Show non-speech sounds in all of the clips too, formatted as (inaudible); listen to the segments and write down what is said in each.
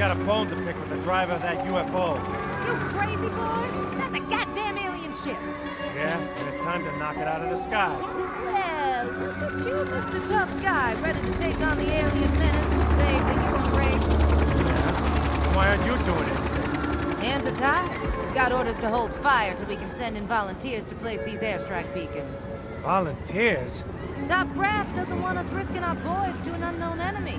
got a bone to pick with the driver of that UFO. You crazy boy? That's a goddamn alien ship. Yeah, and it's time to knock it out of the sky. Well, look at you, Mr. Tough Guy, ready to take on the alien menace and save the human race. Yeah. Why aren't you doing it? Hands are tied. We've got orders to hold fire till we can send in volunteers to place these airstrike beacons. Volunteers? Top brass doesn't want us risking our boys to an unknown enemy.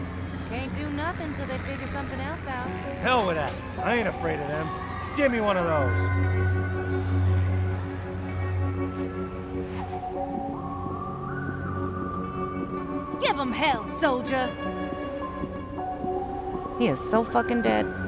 Can't do nothing till they figure something else out. Hell with that. I ain't afraid of them. Give me one of those. Give Give 'em hell, soldier! He is so fucking dead.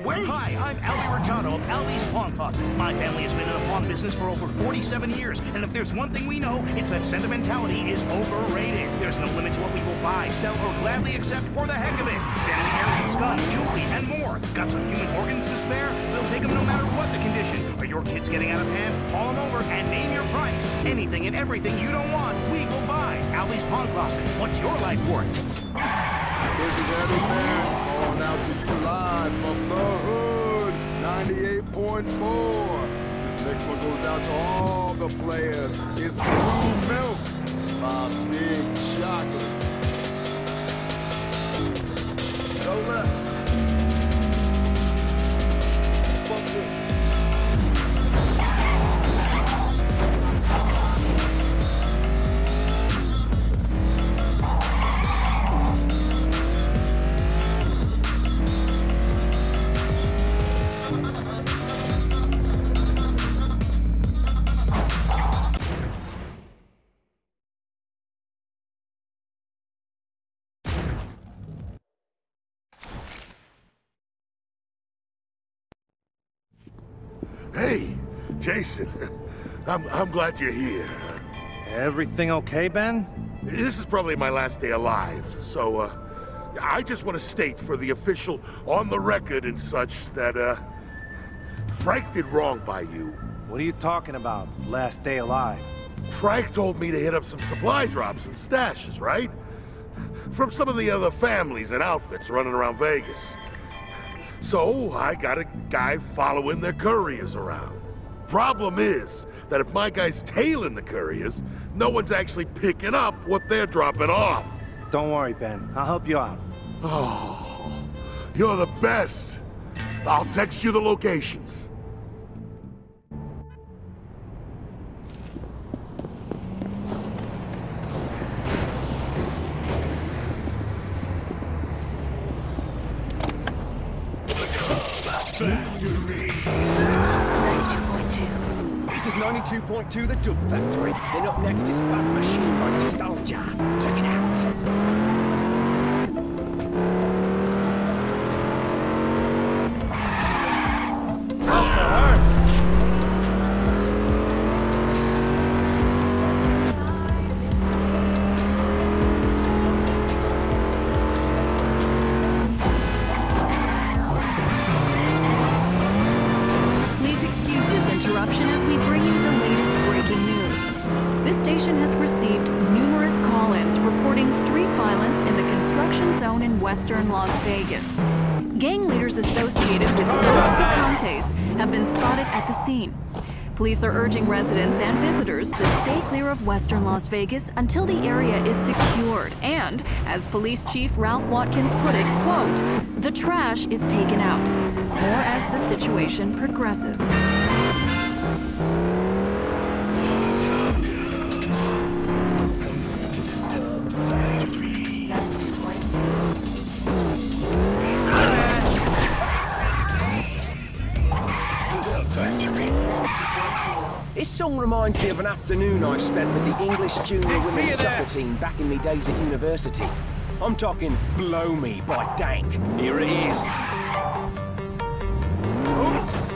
Your hands. Hi, I'm Albie Rajano of Albie's Pawn Closet. My family has been in the pawn business for over 47 years, and if there's one thing we know, it's that sentimentality is overrated. There's no limit to what we will buy, sell, or gladly accept for the heck of it. Vanity earrings, guns, jewelry, and more. Got some human organs to spare? We'll take them no matter what the condition. Are your kids getting out of hand? Call them over and name your price. Anything and everything you don't want, we will buy. Albie's Pawn Closet. What's your life worth? This is You live from the hood, 98.4. This next one goes out to all the players. It's Blue Milk by Big Chocolate. Go left. Hey, Jason. I'm, I'm glad you're here. Everything okay, Ben? This is probably my last day alive, so, uh, I just want to state for the official on the record and such that, uh, Frank did wrong by you. What are you talking about? Last day alive. Frank told me to hit up some supply drops and stashes, right? From some of the other families and outfits running around Vegas. So I got a guy following their couriers around. Problem is that if my guy's tailing the couriers, no one's actually picking up what they're dropping off. Don't worry, Ben. I'll help you out. Oh, you're the best. I'll text you the locations. 2.2 The Dub Factory. Then up next is Bad Machine by Nostalgia. Check it out. Station has received numerous call ins reporting street violence in the construction zone in western Las Vegas. Gang leaders associated with Los Picantes have been spotted at the scene. Police are urging residents and visitors to stay clear of western Las Vegas until the area is secured and, as Police Chief Ralph Watkins put it, quote, the trash is taken out. or as the situation progresses. Reminds me of an afternoon I spent with the English junior women's soccer team back in my days at university. I'm talking Blow Me by Dank. Here it is. Oops.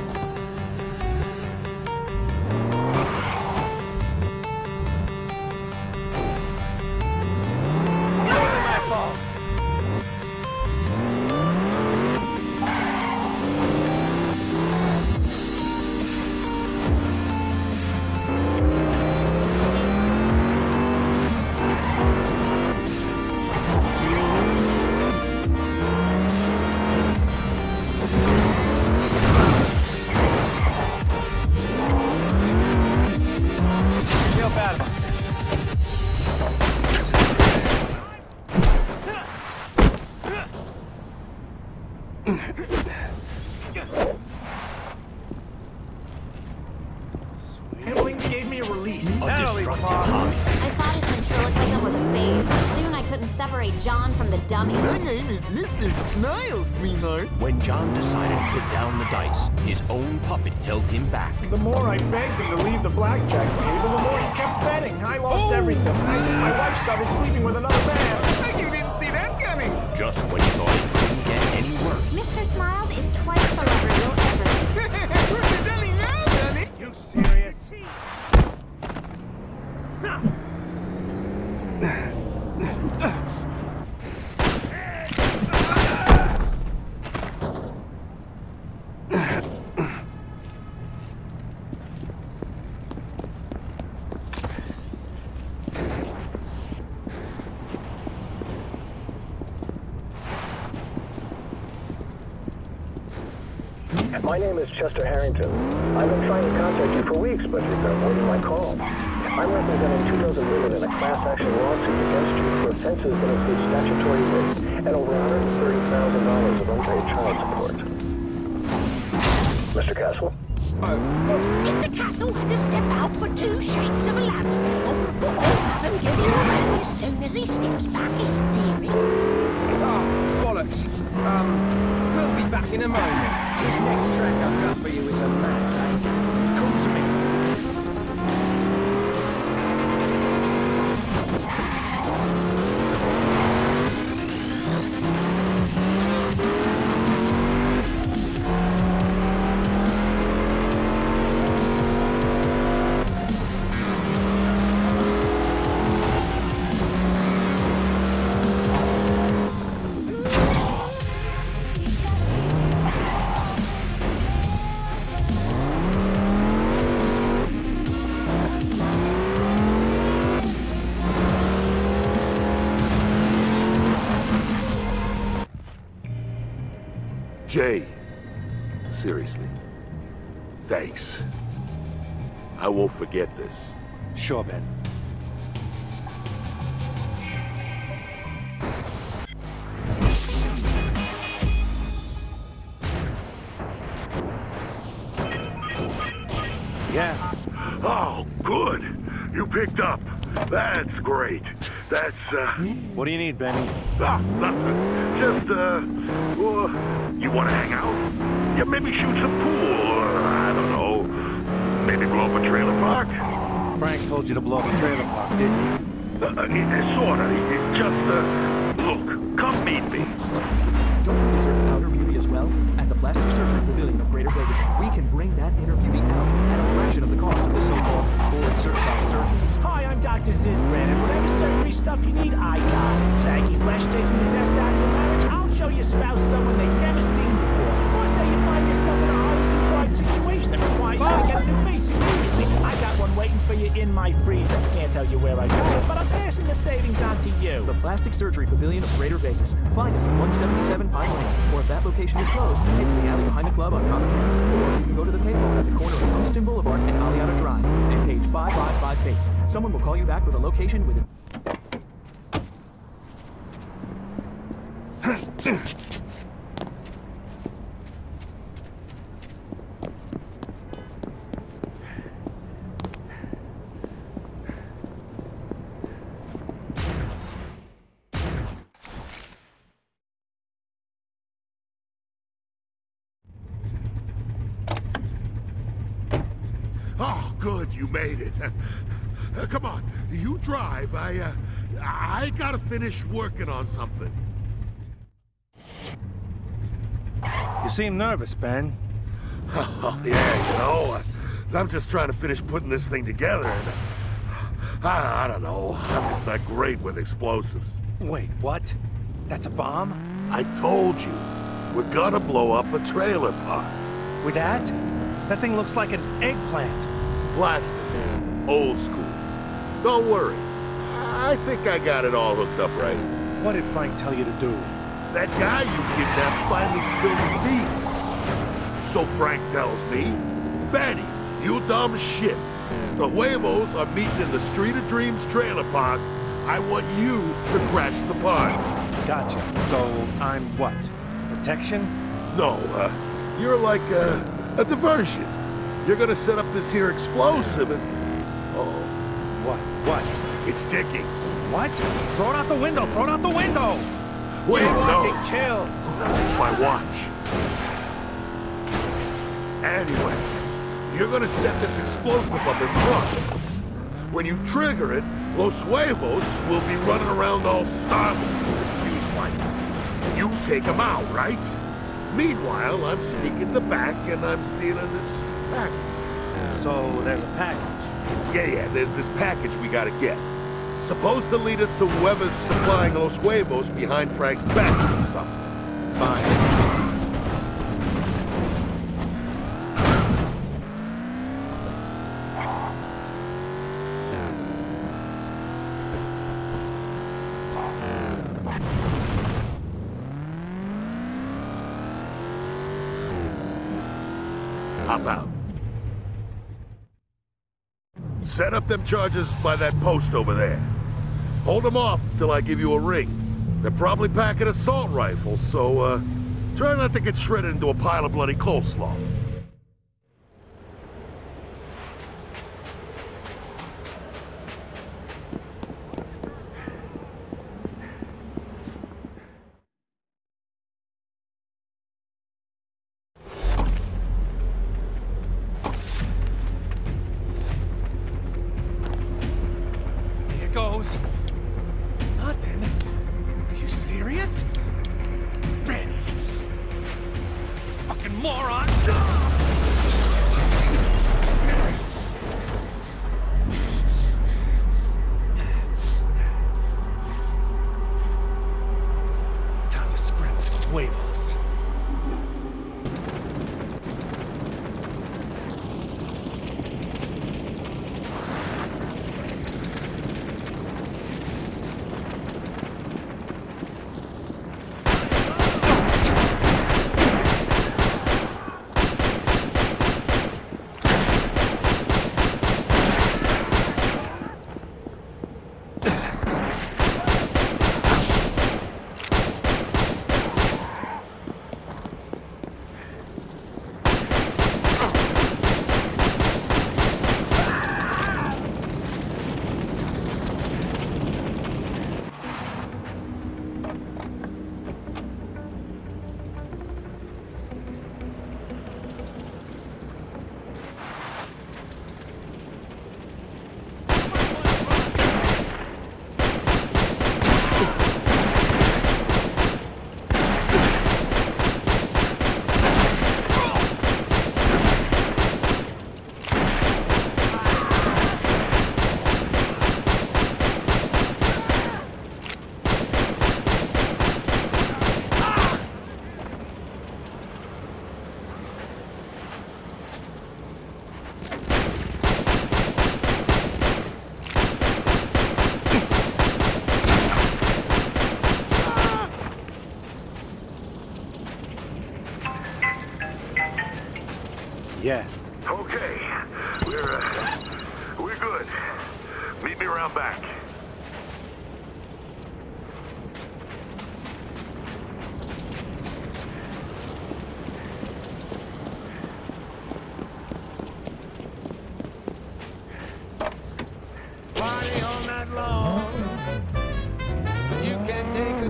Sweetling gave me a release. A Hell, destructive wrong. hobby. I thought his ventriloquism was a phase, but soon I couldn't separate John from the dummy. My name is Mr. Smile, sweetheart. When John decided to put down the dice, his own puppet held him back. The more I begged him to leave the blackjack table, the more he kept betting. I lost oh! everything. I my wife started sleeping with another man. You didn't see that coming. Just when you thought it couldn't get any worse. Mr. Smiles is twice the lover you'll ever be. what you telling now, Johnny? You serious? (laughs) My name is Chester Harrington. I've been trying to contact you for weeks, but you've been avoiding my call. I'm representing two dozen women in a class action lawsuit against you for offenses that include statutory rape and over $130,000 of unpaid child support. Mr. Castle? Oh. Mr. Castle had to step out for two shakes of a lamb's tail, but I'll have him give you a ring as soon as he steps back in, dearie. Oh, bollocks. Um, we'll be back in a moment. This next track I've got for you is a mad Jay, seriously, thanks. I won't forget this. Sure, Ben. Yeah. Oh, good. You picked up. That's great. That's, uh, What do you need, Benny? ah, nothing. Just, uh, well, you want to hang out? Yeah, maybe shoot some pool, or I don't know. Maybe blow up a trailer park? Frank told you to blow up a trailer park, didn't he? Uh, uh, sorta. It just, uh, look, come meet me. Don't you deserve outer beauty as well? At the Plastic Surgery Pavilion of Greater Vegas, we can bring that inner beauty out at of the cost of the so-called board-certified surgeons. Hi, I'm Dr. Zizbrand, and whatever surgery stuff you need, I got. Saggy flesh taking the zest out of your marriage? In my freezer. Can't tell you where I got it, but I'm passing the savings on to you. The Plastic Surgery Pavilion of Greater Vegas. Find us at 177 Pine Lane. Or if that location is closed, head to the alley behind the club on Tropicana. Or you can go to the payphone at the corner of Tungsten Boulevard and Aliana Drive and page 555 Face. Someone will call you back with a location within... Oh, good, you made it. (laughs) Uh, come on, you drive. I, uh, I gotta finish working on something. You seem nervous, Ben. Oh, (laughs) yeah, you know, uh, I'm just trying to finish putting this thing together, and uh, I, I don't know. I'm just not great with explosives. Wait, what? That's a bomb? I told you, we're gonna blow up a trailer park. With that? That thing looks like an eggplant. Plastics, old school. Don't worry. I think I got it all hooked up right. What did Frank tell you to do? That guy you kidnapped finally spilled his beans. So Frank tells me, Benny, you dumb shit. The Huevos are meeting in the Street of Dreams trailer park. I want you to crash the party. Gotcha. So I'm what? Protection? No, uh, you're like a, a diversion. You're gonna set up this here explosive and... Oh. What? What? It's ticking. What? Throw it out the window! Throw it out the window! Wait, no. It kills! It's my watch. Anyway, you're gonna set this explosive up in front. When you trigger it, Los Huevos will be running around all startled and confused like. You take them out, right? Meanwhile, I'm sneaking the back and I'm stealing this package. So there's a package? Yeah, yeah, there's this package we gotta get. Supposed to lead us to whoever's supplying Los Huevos behind Frank's back or something. Fine. Hop out. Up them charges by that post over there. Hold them off till I give you a ring. They're probably packing assault rifles, so, uh, try not to get shredded into a pile of bloody coleslaw.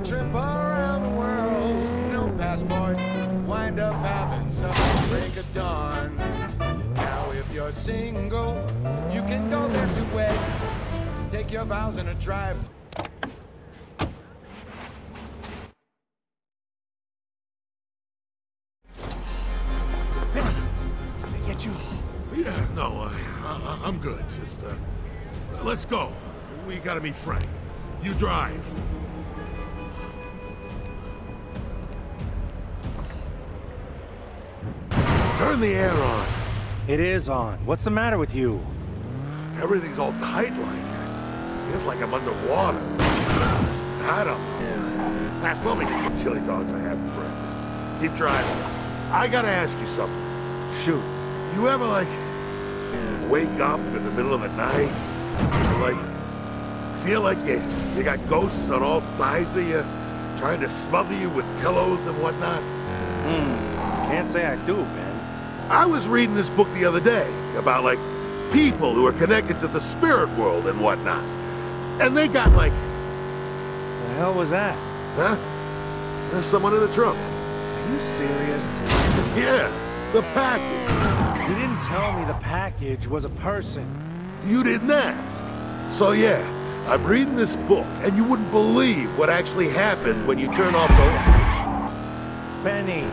A trip around the world. No passport. Wind up having some break of dawn. Now, if you're single, you can go there to wed. Take your vows in a drive. Get you. Yeah, no, I, I, I'm good. Just, uh, let's go. We gotta meet Frank. You drive. Turn the air on. It is on. What's the matter with you? Everything's all tight like that. It's like I'm underwater. I don't know. That's probably just the chili dogs I had for breakfast. Keep driving. I gotta ask you something. Shoot. You ever, like, wake up in the middle of the night and, like, feel like you, you got ghosts on all sides of you trying to smother you with pillows and whatnot? Hmm. Can't say I do, man. I was reading this book the other day about, like, people who are connected to the spirit world and whatnot. And they got, like... The hell was that? Huh? There's someone in the trunk. Are you serious? Yeah, the package. You didn't tell me the package was a person. You didn't ask. So yeah, I'm reading this book, and you wouldn't believe what actually happened when you turn off the... Benny,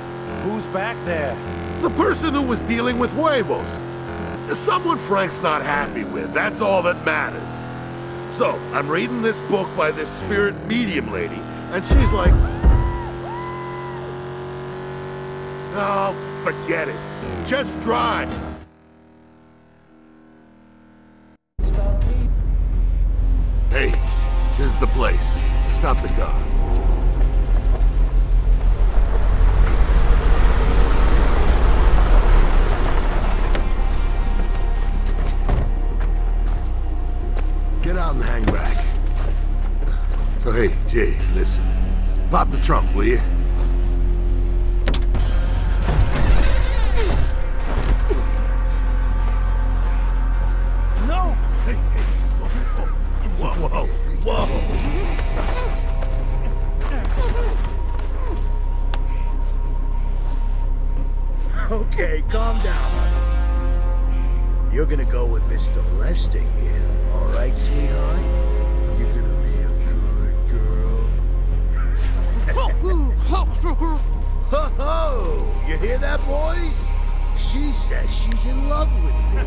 who's back there? The person who was dealing with huevos. Someone Frank's not happy with, that's all that matters. So, I'm reading this book by this spirit medium lady, and she's like... Oh, forget it. Just drive. Hey, this is the place. Stop the car. Out and hang back. So hey, Jay, listen. Pop the trunk, will you? No! Hey, hey. Whoa, whoa, whoa. You're gonna go with Mr. Lester here, all right, sweetheart? You're gonna be a good girl. Ho ho! You hear that, boys? She says she's in love with me.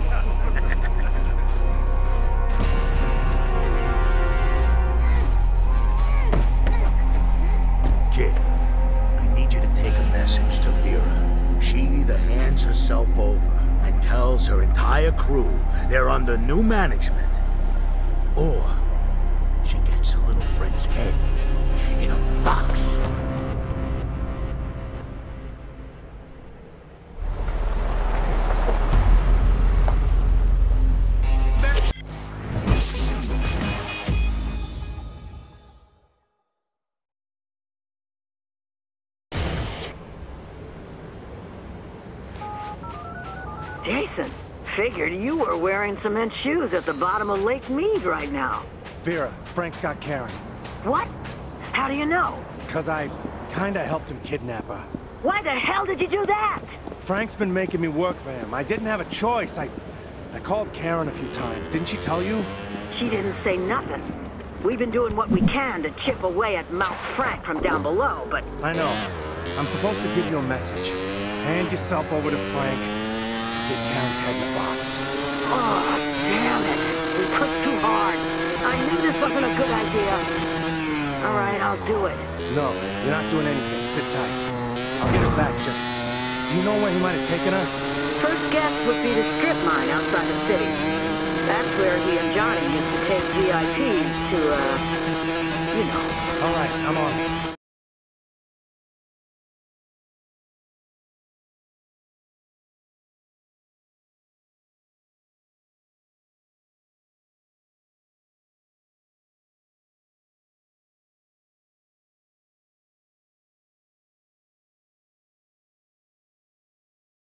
Kid, I need you to take a message to Vera. She either hands herself over tells her entire crew they're under new management, or figured you were wearing cement shoes at the bottom of Lake Mead right now. Vera, Frank's got Karen. What? How do you know? Cause I kinda helped him kidnap her. Why the hell did you do that? Frank's been making me work for him. I didn't have a choice. I I called Karen a few times. Didn't she tell you? She didn't say nothing. We've been doing what we can to chip away at Mount Frank from down below, but I know. I'm supposed to give you a message. Hand yourself over to Frank. Get Karen's head in a box. oh, damn it. We pushed too hard. I knew this wasn't a good idea. All right, I'll do it. No, you're not doing anything. Sit tight. I'll get her back. Just. Do you know where he might have taken her? First guess would be the strip mine outside the city. That's where he and Johnny used to take VIPs to, uh, you know. All right, I'm on.